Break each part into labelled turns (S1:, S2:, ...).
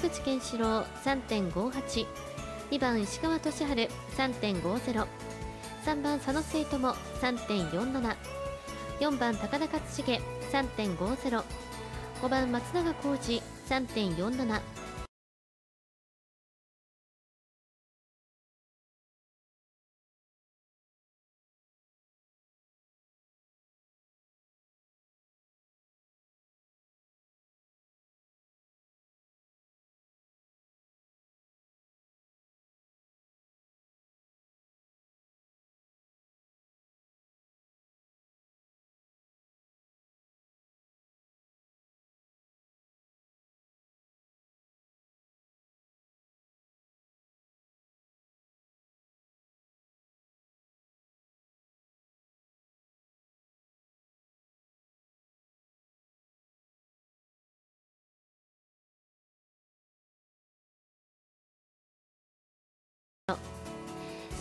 S1: 口健志郎3.58 2番石川俊治3.50 3番佐野聖友3.47 4番高田勝重3.50 5番松永浩二3.47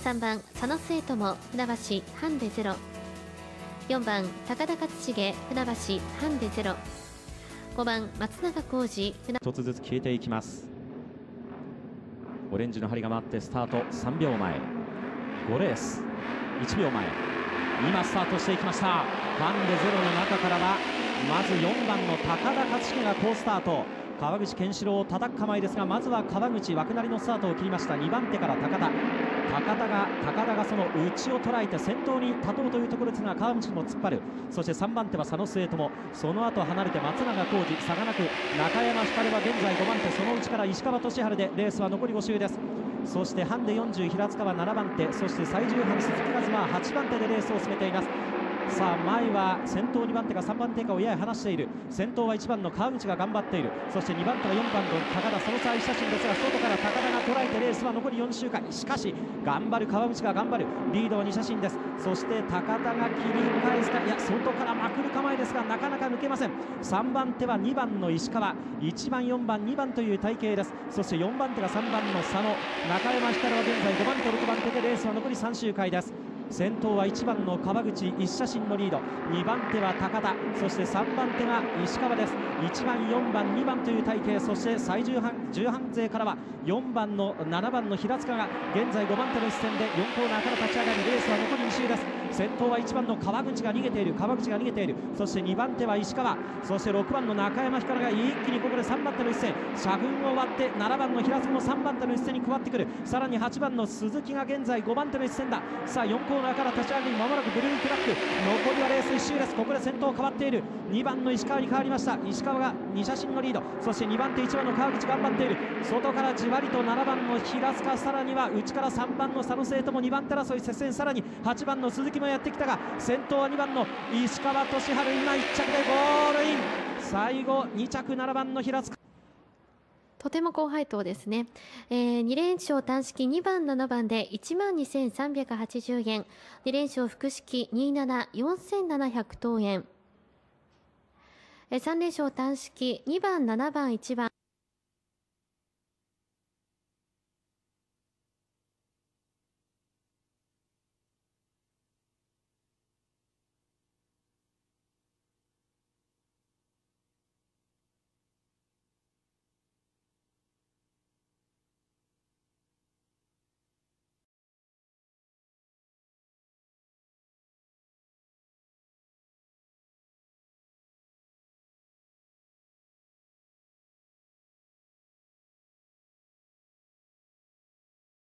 S1: 3番佐野末友船橋ハンデゼロ。4番高田勝重船橋ハンデゼロ。5番松永浩二船
S2: 一つずつ消えていきます。オレンジの針が回ってスタート。3秒前。5レース。1秒前。今スタートしていきました。ハンデゼロの中からはまず4番の高田勝重が好スタート。川口健志郎を叩く構えですがまずは川口枠なりのスタートを切りました。2番手から高田。高田が高田がその内を捉えて先頭に立とうというところですが川口も突っ張る。そして3番手は佐野末友。その後離れて松永浩二差がなく中山光は現在5番手。その内から石川俊治でレースは残り5周です。そしてハンデ40平塚は7番手。そして最重班鈴木和馬は8番手でレースを進めています。さあ前は先頭2番手が3番手以下をやや離している。先頭は1番の川口が頑張っている。そして2番手は4番の高田その差1写真ですが外から高田が捉えてレースは残り4周回しかし頑張る川口が頑張る。リードは2写真です。そして高田が切り返すか。いや外からまくる構えですがなかなか抜けません。3番手は2番の石川。1番4番2番という体型です。そして4番手が3番の佐野。中山光は現在5番手6番手でレースは残り3周回です。先頭は1番の川口1写真のリード。2番手は高田。そして3番手が石川です。1番4番2番という体系。そして最重半重半勢からは4番の7番の平塚が現在5番手の一戦で4コーナーから立ち上がりレースは残り2先頭は1番の川口が逃げている。川口が逃げている。そして2番手は石川。そして6番の中山光が一気にここで3番手の一戦。車群を割って7番の平塚も3番手の一戦に加わってくる。さらに8番の鈴木が現在5番手の一戦だ。さあ4コーナーから立ち上がりまもなくブルークラック。残りはレース1周です。ここで先頭変わっている。2番の石川に変わりました。石川が2写真のリード。そして2番手1番の川口頑張っている。外からじわりと7番の平塚さらには内から3番の佐野生とも2番手争い接戦。さらに8番の鈴木もやってきたが先頭は2番の石川俊治今1着でゴールイン。最後2着7番の平塚。
S1: とても高配当ですね、えー、2連勝単式2番7番で1万2380円。2連勝複式274700等円。3連勝単式2番7番1番。